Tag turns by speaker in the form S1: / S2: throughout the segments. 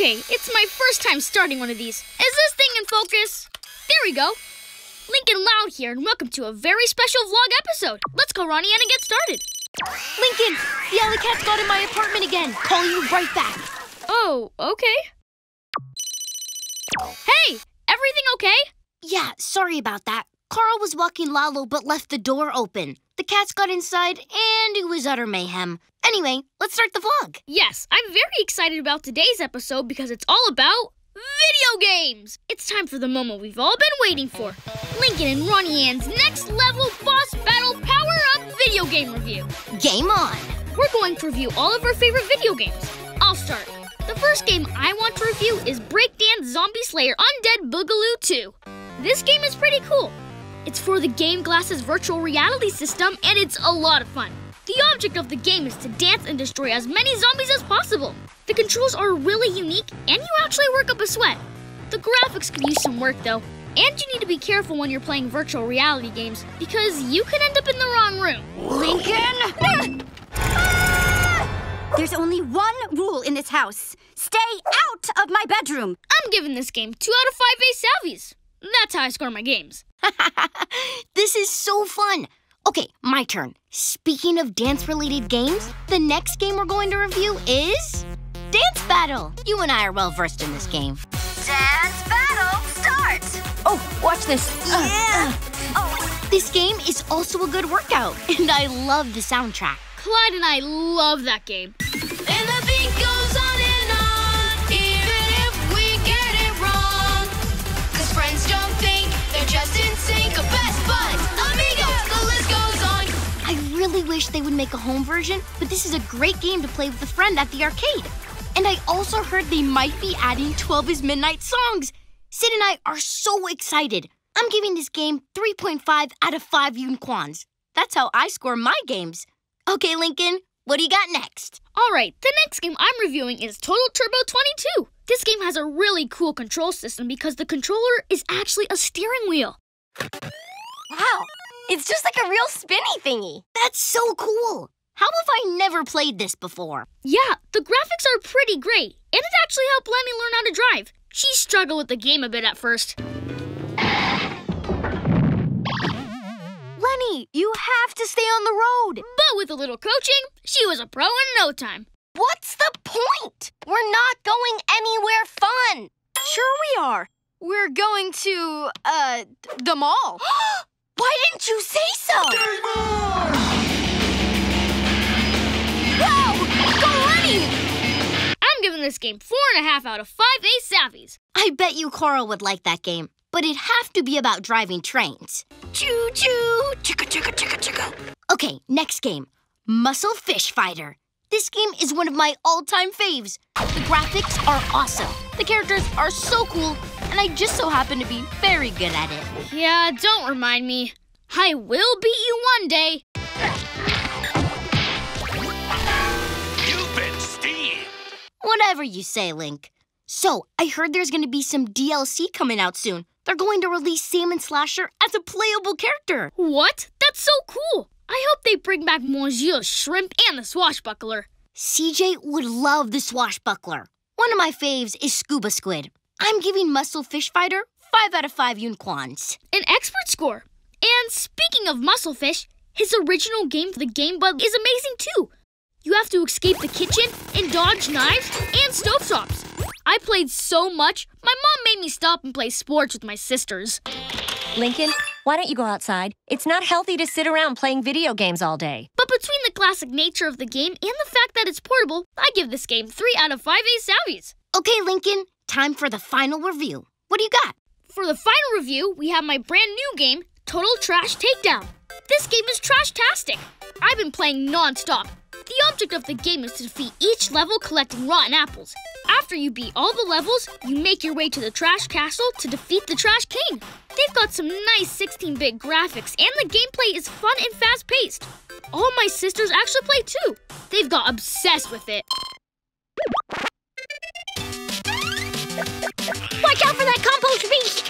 S1: Okay, it's my first time starting one of these. Is this thing in focus? There we go. Lincoln Loud here, and welcome to a very special vlog episode. Let's go, Ronnie, and get started.
S2: Lincoln, the alley cat's got in my apartment again. Call you right back.
S1: Oh, okay. Hey, everything okay?
S2: Yeah, sorry about that. Carl was walking Lalo but left the door open. The cats got inside and it was utter mayhem. Anyway, let's start the vlog.
S1: Yes, I'm very excited about today's episode because it's all about video games. It's time for the moment we've all been waiting for. Lincoln and Ronnie Anne's next level boss battle power up video game review.
S2: Game on.
S1: We're going to review all of our favorite video games. I'll start. The first game I want to review is Breakdance Zombie Slayer Undead Boogaloo 2. This game is pretty cool. It's for the Game Glasses virtual reality system and it's a lot of fun. The object of the game is to dance and destroy as many zombies as possible. The controls are really unique and you actually work up a sweat. The graphics could use some work though, and you need to be careful when you're playing virtual reality games because you can end up in the wrong room.
S2: Lincoln!
S3: There's only one rule in this house. Stay out of my bedroom.
S1: I'm giving this game 2 out of 5 ace savvies. That's how I score my games.
S2: this is so fun. Okay, my turn. Speaking of dance-related games, the next game we're going to review is Dance Battle. You and I are well versed in this game.
S3: Dance battle, start!
S2: Oh, watch this. Uh,
S3: Yeah.
S2: uh. This game is also a good workout, and I love the soundtrack.
S1: Clyde and I love that game.
S2: Wish they would make a home version, but this is a great game to play with a friend at the arcade. And I also heard they might be adding 12 is Midnight songs. Sid and I are so excited. I'm giving this game 3.5 out of 5 unicorns. That's how I score my games. Okay, Lincoln, what do you got next?
S1: All right, the next game I'm reviewing is Total Turbo 22. This game has a really cool control system because the controller is actually a steering wheel.
S3: Wow, it's just like a real spinny thingy.
S2: That's so cool. How have I never played this before?
S1: Yeah, the graphics are pretty great, and it actually helped Leni learn how to drive. She struggled with the game a bit at first.
S3: Leni, you have to stay on the road.
S1: But with a little coaching, she was a pro in no time.
S3: What's the point? We're not going anywhere fun.
S4: Sure we are. We're going to, uh, the mall.
S3: Why didn't you say so? Whoa! Go, Leni!
S1: I'm giving this game four and a half out of five ace savvies.
S2: I bet you Carl would like that game, but it'd have to be about driving trains.
S3: Choo choo! Chicka chicka chicka chicka.
S2: Okay, next game Muscle Fish Fighter. This game is one of my all time faves. The graphics are awesome, the characters are so cool, and I just so happen to be very good at it.
S1: Yeah, don't remind me. I will beat you one day.
S5: You've been Steve.
S2: Whatever you say, Link. So, I heard there's gonna be some DLC coming out soon. They're going to release Salmon Slasher as a playable character.
S1: What? That's so cool. I hope they bring back Monsieur Shrimp and the Swashbuckler.
S2: CJ would love the swashbuckler. One of my faves is Scuba Squid. I'm giving Muscle Fish Fighter 5 out of 5 unicorns.
S1: An expert score. And speaking of Musclefish, his original game for the Game Boy is amazing too. You have to escape the kitchen and dodge knives and stovetops. I played so much, my mom made me stop and play sports with my sisters.
S6: Lincoln, why don't you go outside? It's not healthy to sit around playing video games all day.
S1: But between the classic nature of the game and the fact that it's portable, I give this game 3 out of 5 ace savvies.
S2: Okay, Lincoln, time for the final review. What do you got?
S1: For the final review, we have my brand new game, Total Trash Takedown. This game is trash-tastic. I've been playing non-stop. The object of the game is to defeat each level collecting rotten apples. After you beat all the levels, you make your way to the Trash Castle to defeat the Trash King. They've got some nice 16-bit graphics and the gameplay is fun and fast-paced. All my sisters actually play too. They've got obsessed with it.
S3: Watch out for that compost beast!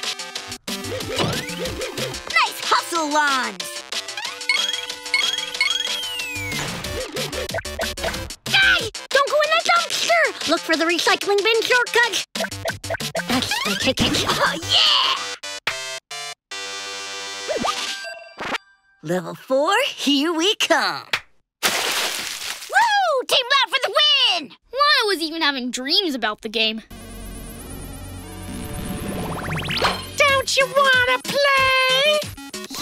S3: Nice hustle, Lons! Guys, don't go in that dumpster!
S2: Look for the recycling bin shortcut. Okay, okay, okay. Oh, yeah! Level four, here we come. Woo! Team Lab for the win!
S1: Lana was even having dreams about the game.
S7: You wanna play?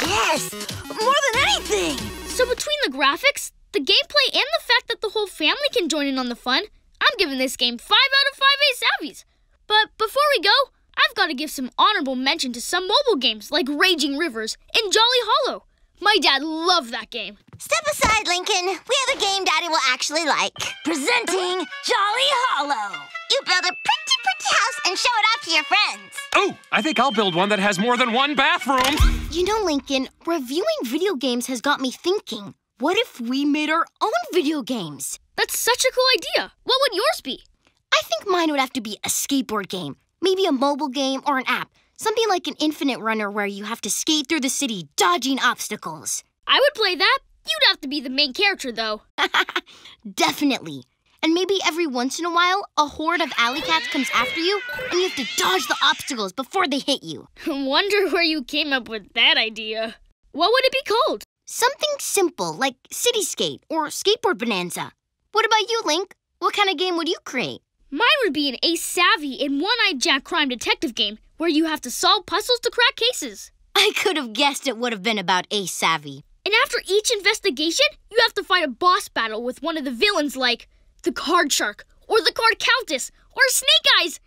S2: Yes, more than anything.
S1: So between the graphics, the gameplay, and the fact that the whole family can join in on the fun, I'm giving this game 5 out of 5 Ace Savvies. But before we go, I've got to give some honorable mention to some mobile games like Raging Rivers and Jolly Hollow. My dad loved that game.
S2: Step aside, Lincoln. We have a game Daddy will actually like. Presenting Jolly Hollow. You build a pretty, pretty house and show it off to your friends.
S8: Oh, I think I'll build one that has more than one bathroom.
S2: You know, Lincoln, reviewing video games has got me thinking. What if we made our own video games?
S1: That's such a cool idea. What would yours be?
S2: I think mine would have to be a skateboard game. Maybe a mobile game or an app. Something like an infinite runner where you have to skate through the city dodging obstacles.
S1: I would play that. You'd have to be the main character, though.
S2: Definitely. And maybe every once in a while, a horde of alley cats comes after you, and you have to dodge the obstacles before they hit you.
S1: Wonder where you came up with that idea. What would it be called?
S2: Something simple like City Skate or Skateboard Bonanza. What about you, Link? What kind of game would you create?
S1: Mine would be an Ace Savvy and One Eyed Jack crime detective game where you have to solve puzzles to crack cases.
S2: I could have guessed it would have been about Ace Savvy.
S1: And after each investigation, you have to fight a boss battle with one of the villains like the Card Shark or the Card Countess or Snake Eyes.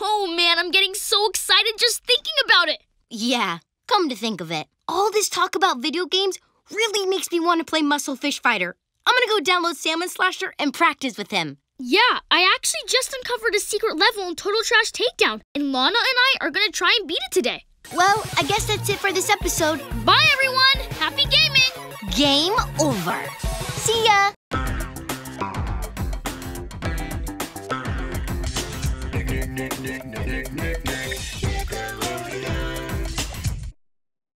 S1: Oh man, I'm getting so excited just thinking about it.
S2: Yeah, come to think of it, all this talk about video games really makes me want to play Muscle Fish Fighter. I'm gonna go download Salmon Slasher and practice with him.
S1: Yeah, I actually just uncovered a secret level in Total Trash Takedown, and Lana and I are gonna try and beat it today.
S2: Well, I guess that's it for this episode.
S1: Bye everyone! Happy gaming!
S2: Game over. See ya!
S5: Nick, Nick,